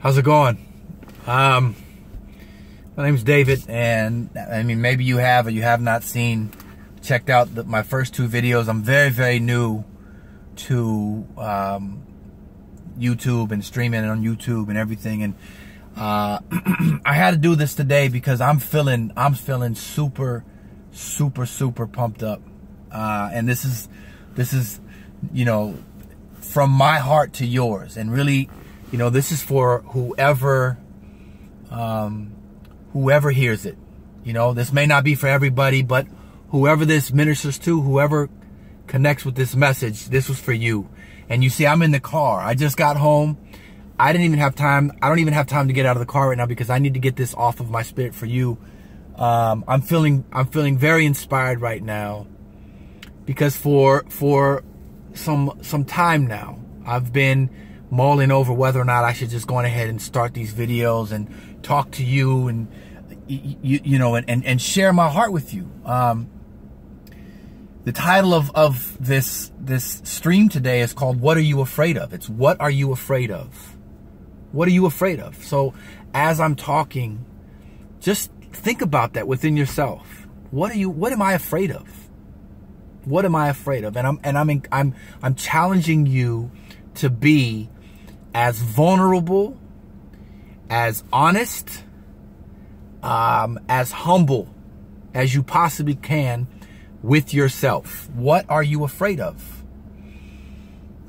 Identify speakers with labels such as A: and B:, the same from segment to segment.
A: How's it going? Um, my name's David, and I mean, maybe you have or you have not seen, checked out the, my first two videos. I'm very, very new to um, YouTube and streaming on YouTube and everything, and uh, I had to do this today because I'm feeling, I'm feeling super, super, super pumped up, uh, and this is, this is, you know, from my heart to yours, and really you know, this is for whoever, um, whoever hears it. You know, this may not be for everybody, but whoever this ministers to, whoever connects with this message, this was for you. And you see, I'm in the car. I just got home. I didn't even have time. I don't even have time to get out of the car right now because I need to get this off of my spirit for you. Um, I'm feeling, I'm feeling very inspired right now because for, for some, some time now, I've been, mulling over whether or not I should just go on ahead and start these videos and talk to you and you, you know and, and, and share my heart with you. Um, the title of, of this this stream today is called What Are You Afraid of? It's what are you afraid of? What are you afraid of? So as I'm talking, just think about that within yourself. What are you what am I afraid of? What am I afraid of? And I'm and I'm in, I'm I'm challenging you to be as vulnerable, as honest, um, as humble as you possibly can with yourself. What are you afraid of?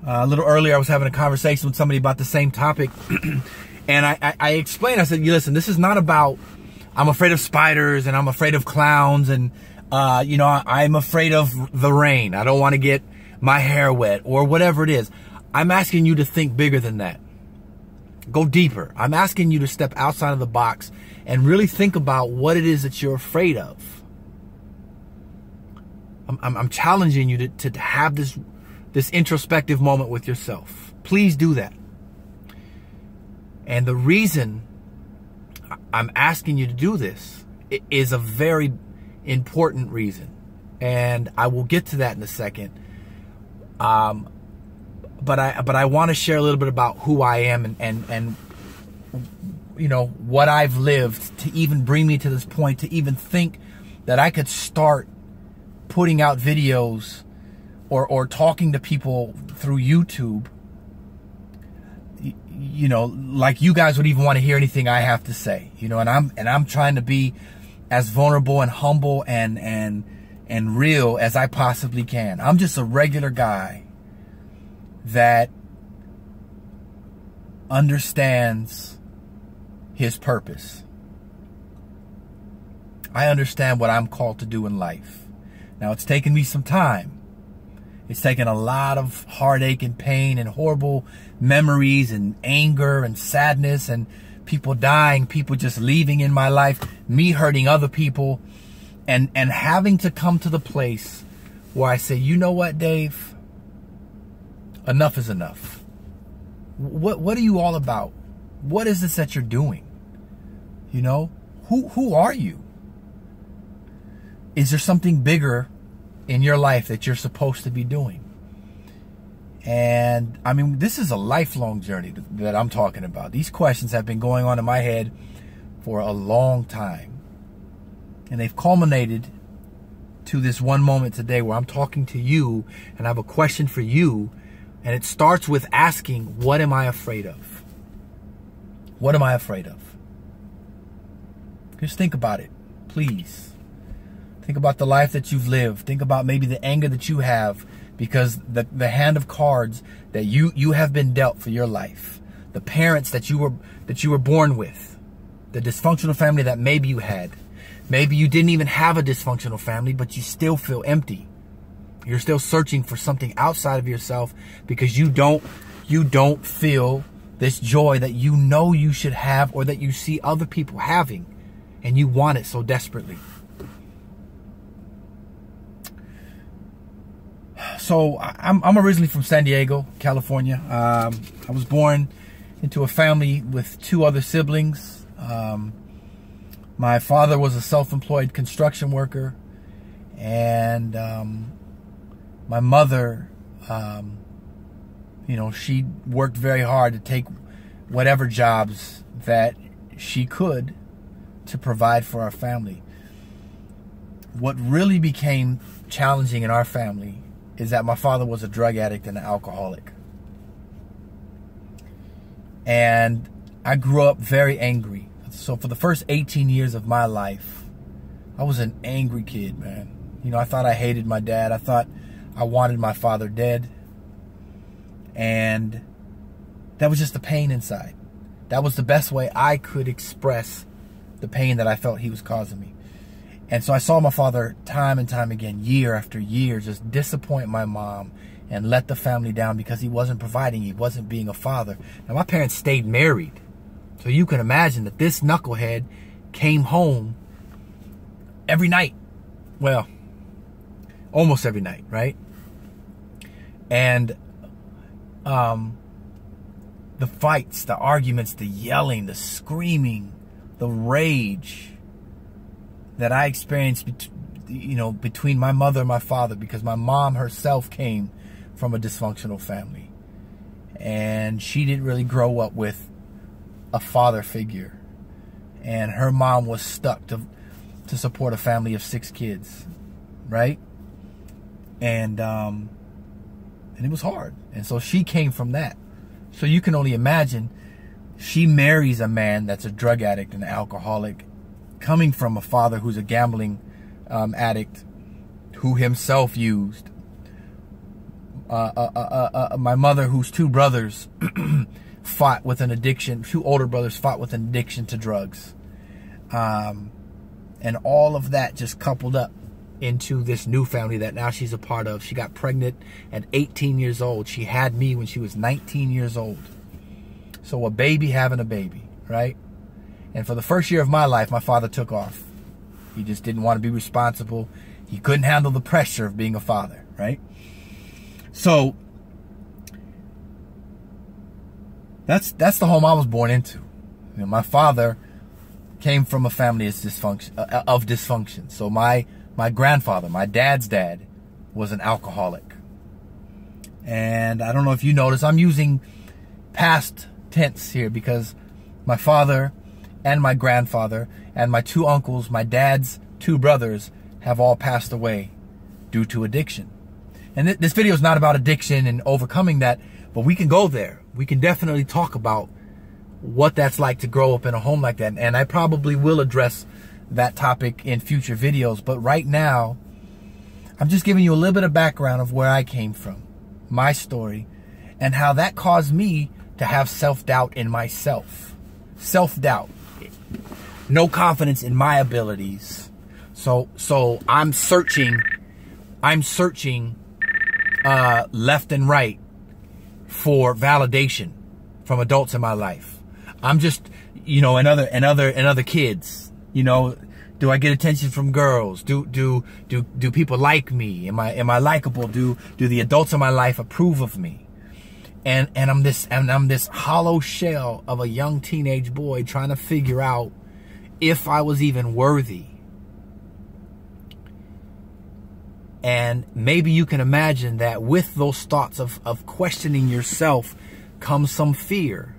A: Uh, a little earlier, I was having a conversation with somebody about the same topic, and I, I, I explained. I said, "You listen, this is not about I'm afraid of spiders and I'm afraid of clowns and uh, you know I'm afraid of the rain. I don't want to get my hair wet or whatever it is. I'm asking you to think bigger than that. Go deeper. I'm asking you to step outside of the box and really think about what it is that you're afraid of. I'm, I'm, I'm challenging you to, to have this, this introspective moment with yourself. Please do that. And the reason I'm asking you to do this is a very important reason. And I will get to that in a second. Um, but I but I want to share a little bit about who I am and and and you know what I've lived to even bring me to this point to even think that I could start putting out videos or or talking to people through YouTube you know like you guys would even want to hear anything I have to say you know and I'm and I'm trying to be as vulnerable and humble and and and real as I possibly can. I'm just a regular guy that understands his purpose. I understand what I'm called to do in life. Now, it's taken me some time. It's taken a lot of heartache and pain and horrible memories and anger and sadness and people dying, people just leaving in my life, me hurting other people, and, and having to come to the place where I say, you know what, Dave? Enough is enough. What what are you all about? What is this that you're doing? You know, who who are you? Is there something bigger in your life that you're supposed to be doing? And I mean, this is a lifelong journey that I'm talking about. These questions have been going on in my head for a long time. And they've culminated to this one moment today where I'm talking to you and I have a question for you and it starts with asking, What am I afraid of? What am I afraid of? Just think about it, please. Think about the life that you've lived. Think about maybe the anger that you have because the, the hand of cards that you, you have been dealt for your life. The parents that you were that you were born with. The dysfunctional family that maybe you had. Maybe you didn't even have a dysfunctional family, but you still feel empty. You're still searching for something outside of yourself because you don't you don't feel this joy that you know you should have or that you see other people having and you want it so desperately. So I'm, I'm originally from San Diego, California. Um, I was born into a family with two other siblings. Um, my father was a self-employed construction worker and um, my mother, um, you know, she worked very hard to take whatever jobs that she could to provide for our family. What really became challenging in our family is that my father was a drug addict and an alcoholic. And I grew up very angry. So for the first 18 years of my life, I was an angry kid, man. You know, I thought I hated my dad. I thought I wanted my father dead. And that was just the pain inside. That was the best way I could express the pain that I felt he was causing me. And so I saw my father time and time again, year after year, just disappoint my mom and let the family down because he wasn't providing, he wasn't being a father. Now, my parents stayed married. So you can imagine that this knucklehead came home every night. Well, almost every night, right? And um, the fights, the arguments, the yelling, the screaming, the rage that I experienced, you know, between my mother and my father, because my mom herself came from a dysfunctional family, and she didn't really grow up with a father figure, and her mom was stuck to to support a family of six kids, right? And um, and it was hard, and so she came from that. So you can only imagine she marries a man that's a drug addict and alcoholic, coming from a father who's a gambling um, addict, who himself used. Uh, uh, uh, my mother, whose two brothers fought with an addiction, two older brothers fought with an addiction to drugs. Um, and all of that just coupled up into this new family that now she's a part of. She got pregnant at 18 years old. She had me when she was 19 years old. So a baby having a baby, right? And for the first year of my life, my father took off. He just didn't want to be responsible. He couldn't handle the pressure of being a father, right? So that's that's the home I was born into. You know, my father came from a family of dysfunction uh, of dysfunction. So my my grandfather, my dad's dad, was an alcoholic. And I don't know if you notice, I'm using past tense here because my father and my grandfather and my two uncles, my dad's two brothers, have all passed away due to addiction. And th- this video is not about addiction and overcoming that, but we can go there. We can definitely talk about what that's like to grow up in a home like that. And I probably will address that topic in future videos. But right now, I'm just giving you a little bit of background of where I came from, my story, and how that caused me to have self doubt in myself. Self doubt. No confidence in my abilities. So, so I'm searching, I'm searching uh, left and right for validation from adults in my life. I'm just, you know, and other and other and other kids you know, do I get attention from girls? Do do do do people like me? Am I am I likable? Do do the adults in my life approve of me? And and I'm this and I'm this hollow shell of a young teenage boy trying to figure out if I was even worthy. And maybe you can imagine that with those thoughts of, of questioning yourself comes some fear.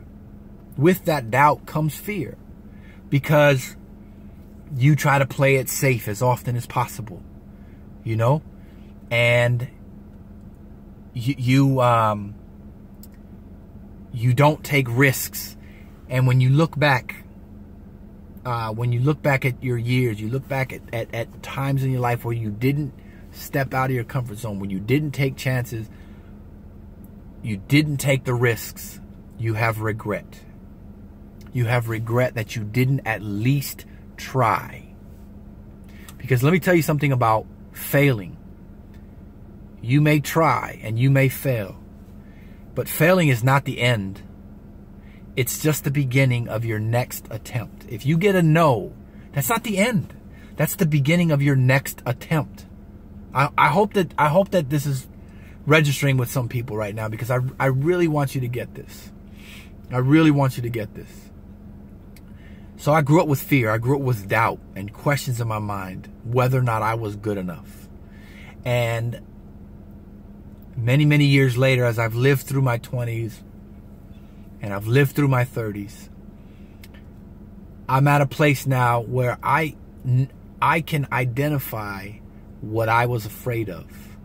A: With that doubt comes fear. Because you try to play it safe as often as possible, you know, and you you um you don't take risks, and when you look back, uh, when you look back at your years, you look back at, at, at times in your life where you didn't step out of your comfort zone, when you didn't take chances, you didn't take the risks, you have regret. You have regret that you didn't at least try. Because let me tell you something about failing. You may try and you may fail, but failing is not the end. It's just the beginning of your next attempt. If you get a no, that's not the end. That's the beginning of your next attempt. I, I hope that I hope that this is registering with some people right now because I, I really want you to get this. I really want you to get this. So I grew up with fear. I grew up with doubt and questions in my mind whether or not I was good enough. And many, many years later, as I've lived through my 20s and I've lived through my 30s. I'm at a place now where I I can identify what I was afraid of.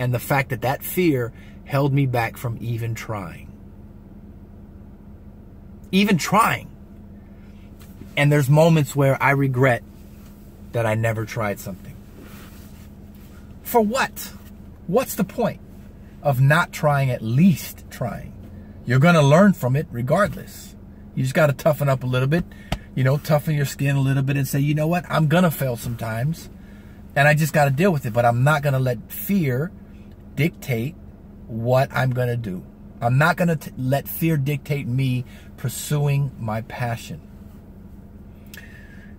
A: And the fact that that fear held me back from even trying. Even trying. And there's moments where I regret that I never tried something. For what? What's the point of not trying, at least trying? You're going to learn from it regardless. You just got to toughen up a little bit, you know, toughen your skin a little bit and say, you know what? I'm going to fail sometimes and I just got to deal with it. But I'm not going to let fear dictate what I'm going to do. I'm not going to let fear dictate me pursuing my passion.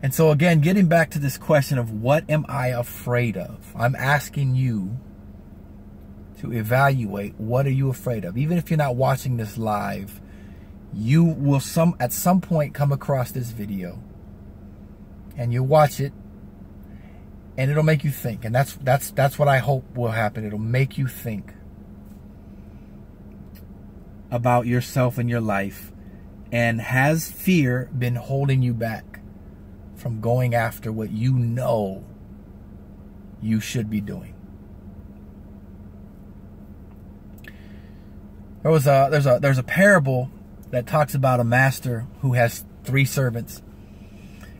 A: And so, again, getting back to this question of what am I afraid of? I'm asking you to evaluate what are you afraid of. Even if you're not watching this live, you will some at some point come across this video and you watch it and it'll make you think. And that's that's that's what I hope will happen. It'll make you think about yourself and your life. And has fear been holding you back from going after what you know you should be doing? There was a there's a there's a parable that talks about a master who has three servants.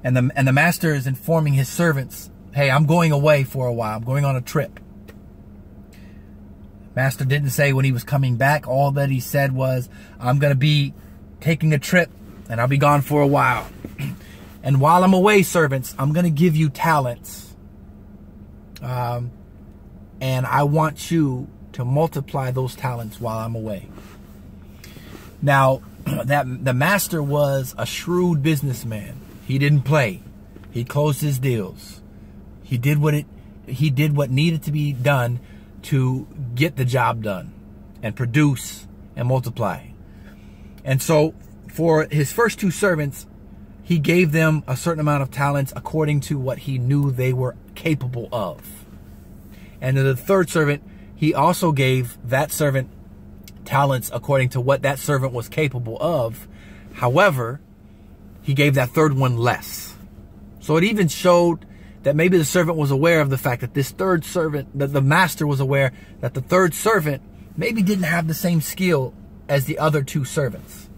A: And the and the master is informing his servants hey, I'm going away for a while. I'm going on a trip. Master didn't say when he was coming back. All that he said was, I'm going to be taking a trip and I'll be gone for a while. And while I'm away, servants, I'm going to give you talents. Um, and I want you to multiply those talents while I'm away. Now, that the master was a shrewd businessman. He didn't play. He closed his deals. He did what it he did what needed to be done to get the job done and produce and multiply. And so for his first two servants, he gave them a certain amount of talents according to what he knew they were capable of. And to the third servant, he also gave that servant talents according to what that servant was capable of. However, he gave that third one less. So it even showed that maybe the servant was aware of the fact that this third servant, that the master was aware that the third servant maybe didn't have the same skill as the other two servants.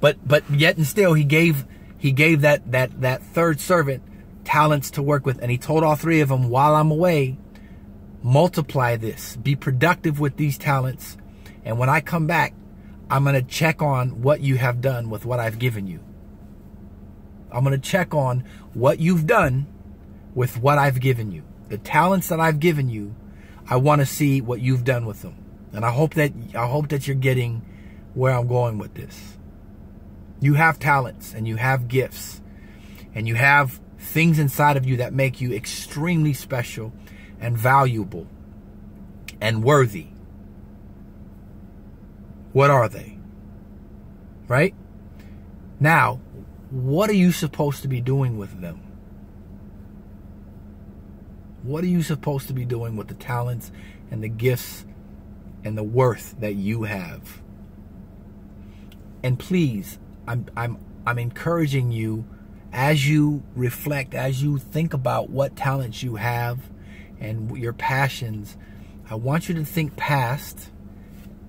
A: But but yet and still he gave he gave that that that third servant talents to work with and he told all three of them while I'm away multiply this be productive with these talents and when I come back I'm going to check on what you have done with what I've given you I'm going to check on what you've done with what I've given you. The talents that I've given you, I want to see what you've done with them. And I hope that I hope that you're getting where I'm going with this. You have talents and you have gifts and you have things inside of you that make you extremely special and valuable and worthy. What are they? Right? Now, what are you supposed to be doing with them? What are you supposed to be doing with the talents and the gifts and the worth that you have? And please, I'm I'm I'm encouraging you as you reflect, as you think about what talents you have and your passions, I want you to think past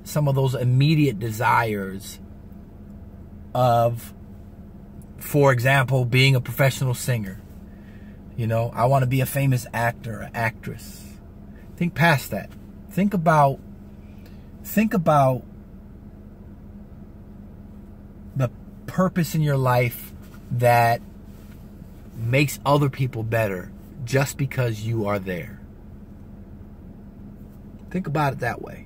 A: some of those immediate desires of for example, being a professional singer you know, I want to be a famous actor or actress. Think past that. Think about think about the purpose in your life that makes other people better just because you are there. Think about it that way.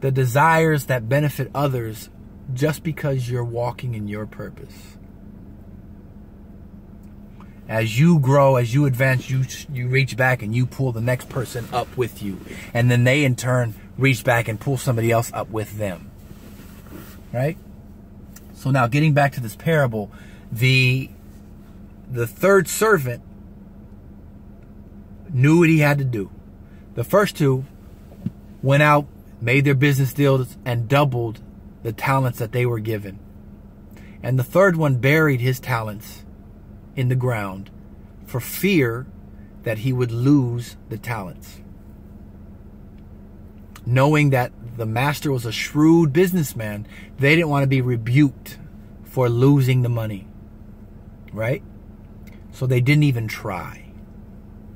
A: The desires that benefit others just because you're walking in your purpose as you grow, as you advance, you you reach back and you pull the next person up with you, and then they in turn reach back and pull somebody else up with them. Right? So now getting back to this parable, the the third servant knew what he had to do. The first two went out, made their business deals, and doubled the talents that they were given. And the third one buried his talents in the ground for fear that he would lose the talents. Knowing that the master was a shrewd businessman, they didn't want to be rebuked for losing the money. Right? So they didn't even try.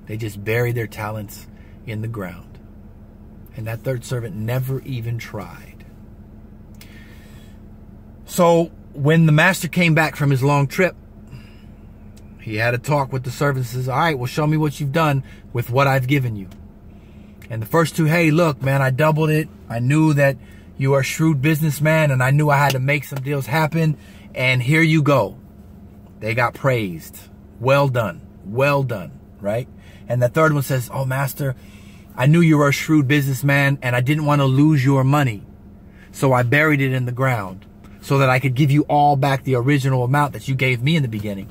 A: They just buried their talents in the ground. And that third servant never even tried. So when the master came back from his long trip, he had a talk with the servants. Says, "All right, well, show me what you've done with what I've given you." And the first two, "Hey, look, man, I doubled it. I knew that you are a shrewd businessman, and I knew I had to make some deals happen. And here you go." They got praised. Well done. Well done. Right? And the third one says, "Oh, master, I knew you were a shrewd businessman, and I didn't want to lose your money, so I buried it in the ground." So that I could give you all back the original amount that you gave me in the beginning.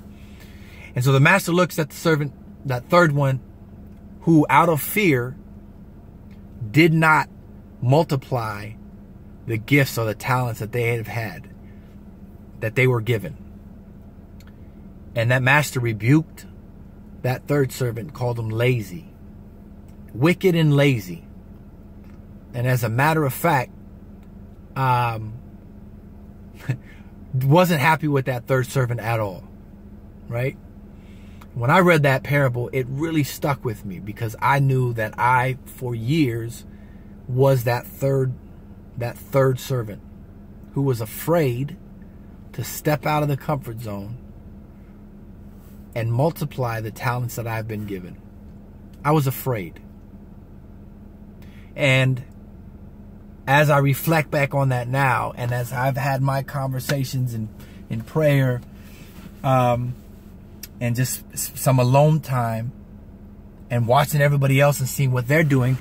A: And so the master looks at the servant, that third one, who out of fear did not multiply the gifts or the talents that they have had, that they were given. And that master rebuked that third servant, called him lazy, wicked and lazy. And as a matter of fact, um, wasn't happy with that third servant at all, right? When I read that parable, it really stuck with me because I knew that I, for years, was that third, that third servant who was afraid to step out of the comfort zone and multiply the talents that I've been given. I was afraid. And as I reflect back on that now, and as I've had my conversations in, in prayer, um, and just some alone time and watching everybody else and seeing what they're doing,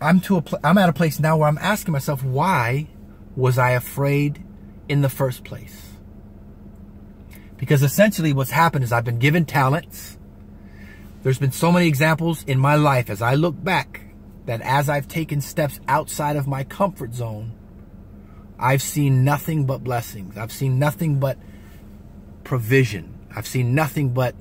A: I'm to a I'm at a place now where I'm asking myself, why was I afraid in the first place? Because essentially what's happened is I've been given talents. There's been so many examples in my life as I look back that as I've taken steps outside of my comfort zone, I've seen nothing but blessings. I've seen nothing but provision. I've seen nothing but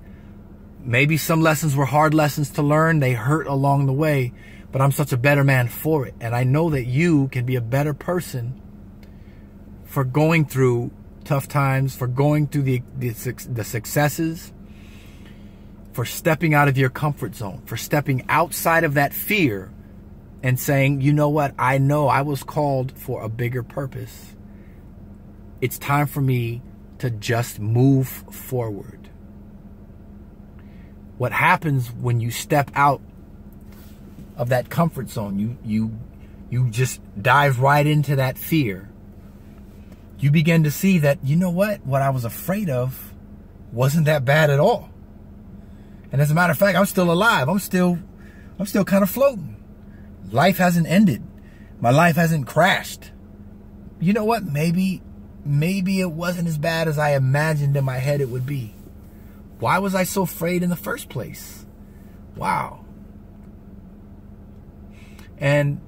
A: maybe some lessons were hard lessons to learn. They hurt along the way, but I'm such a better man for it. And I know that you can be a better person for going through tough times, for going through the, the, the successes, for stepping out of your comfort zone, for stepping outside of that fear and saying, you know what? I know I was called for a bigger purpose. It's time for me to just move forward. What happens when you step out of that comfort zone, you you you just dive right into that fear. You begin to see that you know what? What I was afraid of wasn't that bad at all. And as a matter of fact, I'm still alive. I'm still I'm still kind of floating. Life hasn't ended. My life hasn't crashed. You know what? Maybe maybe it wasn't as bad as I imagined in my head it would be. Why was I so afraid in the first place? Wow. And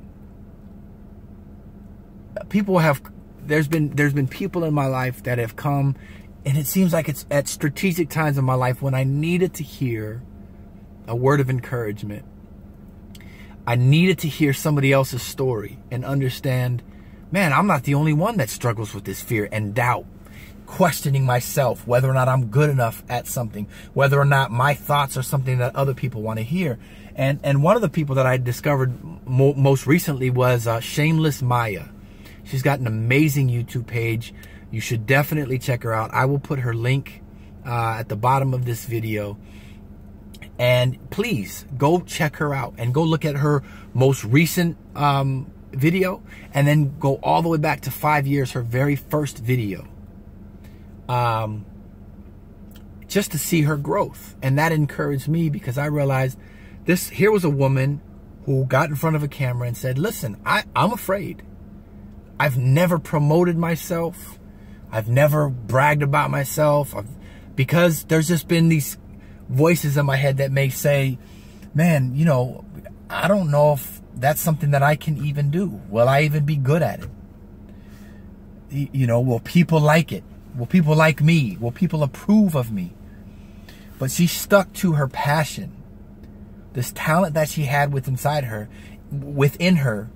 A: people have there's been there's been people in my life that have come and it seems like it's at strategic times in my life when I needed to hear a word of encouragement. I needed to hear somebody else's story and understand man, I'm not the only one that struggles with this fear and doubt, questioning myself, whether or not I'm good enough at something, whether or not my thoughts are something that other people want to hear. And, and one of the people that I discovered mo most recently was uh, Shameless Maya. She's got an amazing YouTube page. You should definitely check her out. I will put her link uh, at the bottom of this video. And please go check her out and go look at her most recent um, video and then go all the way back to five years, her very first video. Um, just to see her growth. And that encouraged me because I realized this here was a woman who got in front of a camera and said, listen, I, I'm afraid. I've never promoted myself. I've never bragged about myself. I've, because there's just been these voices in my head that may say, man, you know, I don't know if that's something that I can even do? Will I even be good at it? You know, will people like it? Will people like me? Will people approve of me? But she stuck to her passion, this talent that she had within inside her, within her.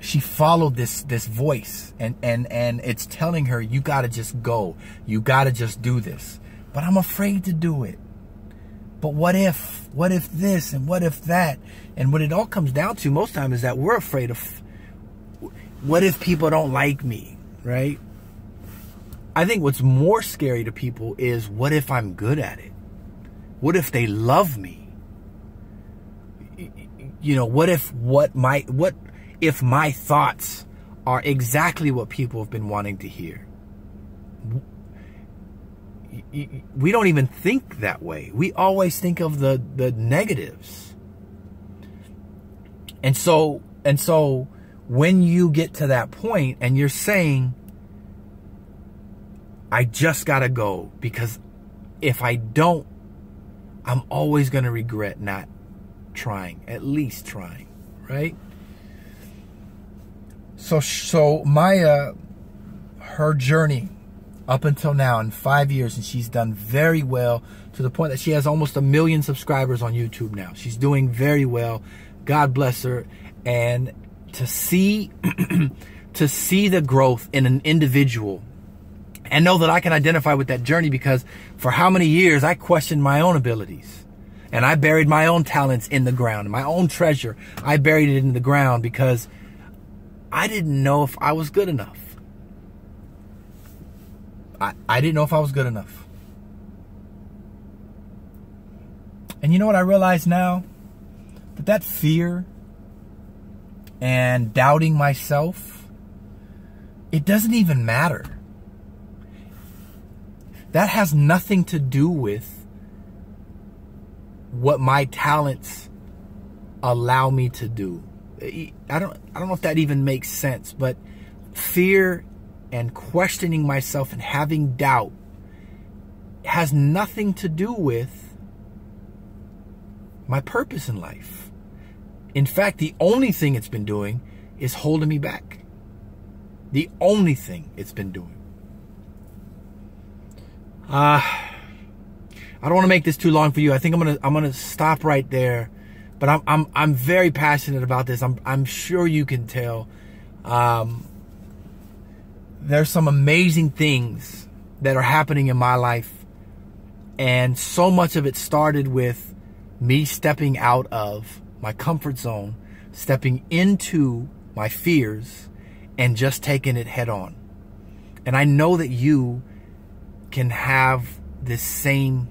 A: She followed this this voice, and and and it's telling her, you got to just go, you got to just do this. But I'm afraid to do it. But what if? What if this and what if that? And what it all comes down to most time is that we're afraid of what if people don't like me, right? I think what's more scary to people is what if I'm good at it? What if they love me? You know, what if what my what if my thoughts are exactly what people have been wanting to hear? We don't even think that way. We always think of the the negatives. And so and so when you get to that point and you're saying I just got to go because if I don't, I'm always going to regret not trying, at least trying, right? So, so Maya, her journey up until now in five years, and she's done very well to the point that she has almost a million subscribers on YouTube now. She's doing very well. God bless her. And to see, to see the growth in an individual and know that I can identify with that journey because for how many years I questioned my own abilities and I buried my own talents in the ground, my own treasure. I buried it in the ground because I didn't know if I was good enough. I, I didn't know if I was good enough. And you know what I realize now? That that fear and doubting myself, it doesn't even matter that has nothing to do with what my talents allow me to do. I don't I don't know if that even makes sense, but fear and questioning myself and having doubt has nothing to do with my purpose in life. In fact, the only thing it's been doing is holding me back. The only thing it's been doing. Uh, I don't want to make this too long for you. I think I'm gonna I'm gonna stop right there. But I'm I'm I'm very passionate about this. I'm I'm sure you can tell. Um, there's some amazing things that are happening in my life, and so much of it started with me stepping out of my comfort zone, stepping into my fears, and just taking it head on. And I know that you can have this same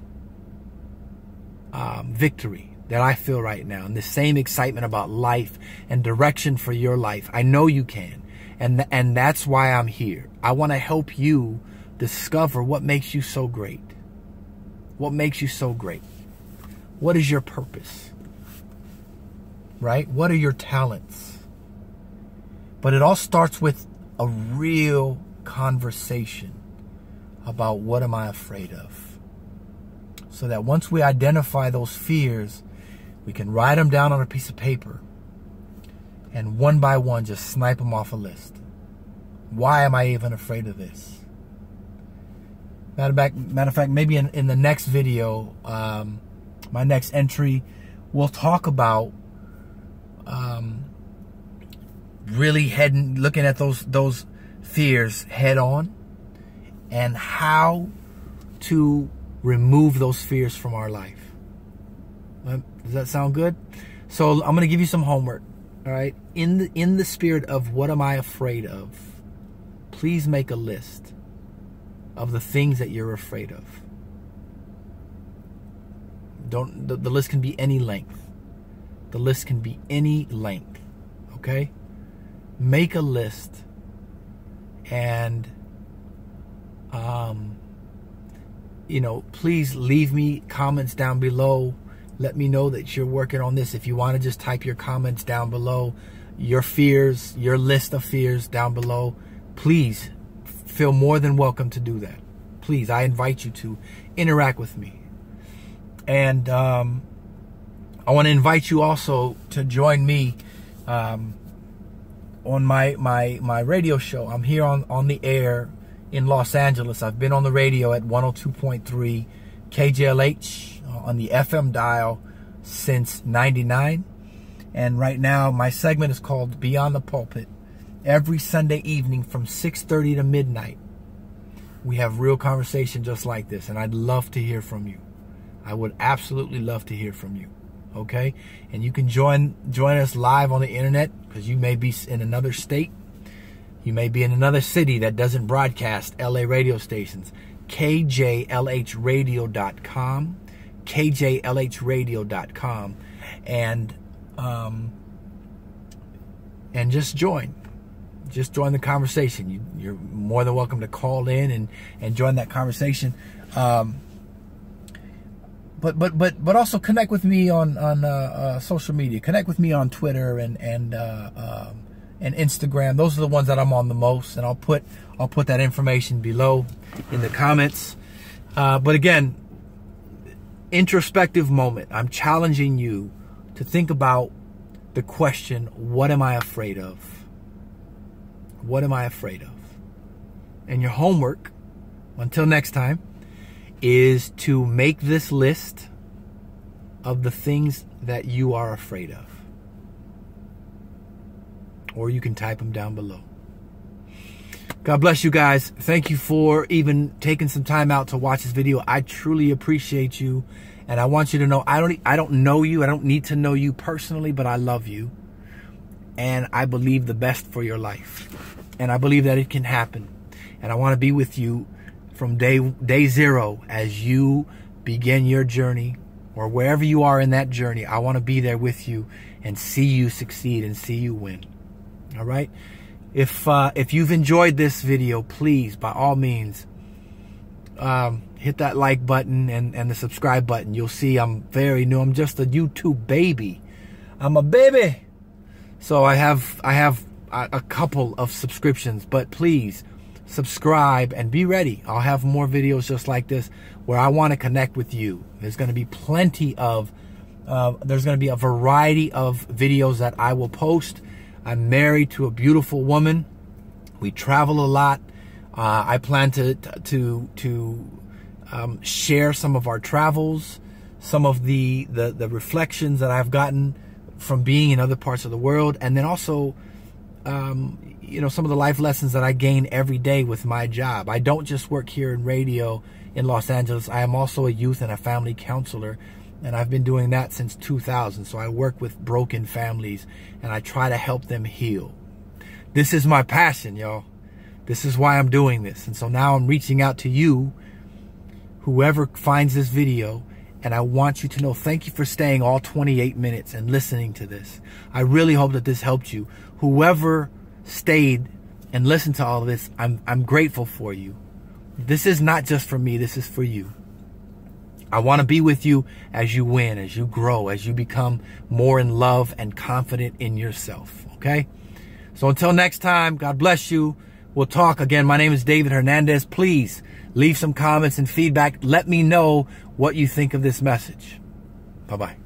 A: um, victory that I feel right now and the same excitement about life and direction for your life. I know you can. And, and that's why I'm here. I want to help you discover what makes you so great. What makes you so great? What is your purpose? Right? What are your talents? But it all starts with a real conversation about what am I afraid of. So that once we identify those fears, we can write them down on a piece of paper and one by one just snipe them off a list. Why am I even afraid of this? Matter of fact, matter of fact maybe in, in the next video, um, my next entry, we'll talk about um, really heading, looking at those those fears head on and how to remove those fears from our life. Does that sound good? So I'm going to give you some homework. All right. In the in the spirit of what am I afraid of? Please make a list of the things that you're afraid of. Don't the, the list can be any length. The list can be any length. Okay? Make a list and um, you know, please leave me comments down below. Let me know that you're working on this. If you want to just type your comments down below, your fears, your list of fears down below, please feel more than welcome to do that. Please, I invite you to interact with me. And um, I want to invite you also to join me um, on my my my radio show. I'm here on on the air in Los Angeles. I've been on the radio at 102.3 KJLH Uh, on the FM dial since 99. And right now my segment is called Beyond the Pulpit. Every Sunday evening from 6:30 to midnight. We have real conversation just like this and I'd love to hear from you. I would absolutely love to hear from you okay? And you can join join us live on the internet because you may be in another state. You may be in another city that doesn't broadcast LA radio stations. KJLHradio.com, KJLHradio.com, and um, and just join. Just join the conversation. You, you're more than welcome to call in and, and join that conversation. Um, but but but but also connect with me on on uh, uh, social media. Connect with me on Twitter and and uh, um, and Instagram. Those are the ones that I'm on the most, and I'll put I'll put that information below in the comments. Uh, but again, introspective moment. I'm challenging you to think about the question: What am I afraid of? What am I afraid of? And your homework, until next time is to make this list of the things that you are afraid of. Or you can type them down below. God bless you guys. Thank you for even taking some time out to watch this video. I truly appreciate you. And I want you to know I don't I don't know you. I don't need to know you personally, but I love you. And I believe the best for your life. And I believe that it can happen. And I want to be with you from day day zero as you begin your journey or wherever you are in that journey i want to be there with you and see you succeed and see you win all right if uh, if you've enjoyed this video please by all means um, hit that like button and, and the subscribe button you'll see i'm very new i'm just a youtube baby i'm a baby so i have i have a, a couple of subscriptions but please subscribe, and be ready. I'll have more videos just like this where I want to connect with you. There's going to be plenty of, uh, there's going to be a variety of videos that I will post. I'm married to a beautiful woman. We travel a lot. Uh, I plan to to to um, share some of our travels, some of the, the the reflections that I've gotten from being in other parts of the world, and then also um, you know, some of the life lessons that I gain every day with my job. I don't just work here in radio in Los Angeles. I am also a youth and a family counselor, and I've been doing that since 2000. So I work with broken families, and I try to help them heal. This is my passion, y'all. This is why I'm doing this. And so now I'm reaching out to you, whoever finds this video, and I want you to know thank you for staying all 28 minutes and listening to this. I really hope that this helped you. Whoever stayed and listened to all of this, I'm, I'm grateful for you. This is not just for me, this is for you. I want to be with you as you win, as you grow, as you become more in love and confident in yourself. Okay? So until next time, God bless you. We'll talk again. My name is David Hernandez. Please leave some comments and feedback. Let me know what you think of this message. Bye bye.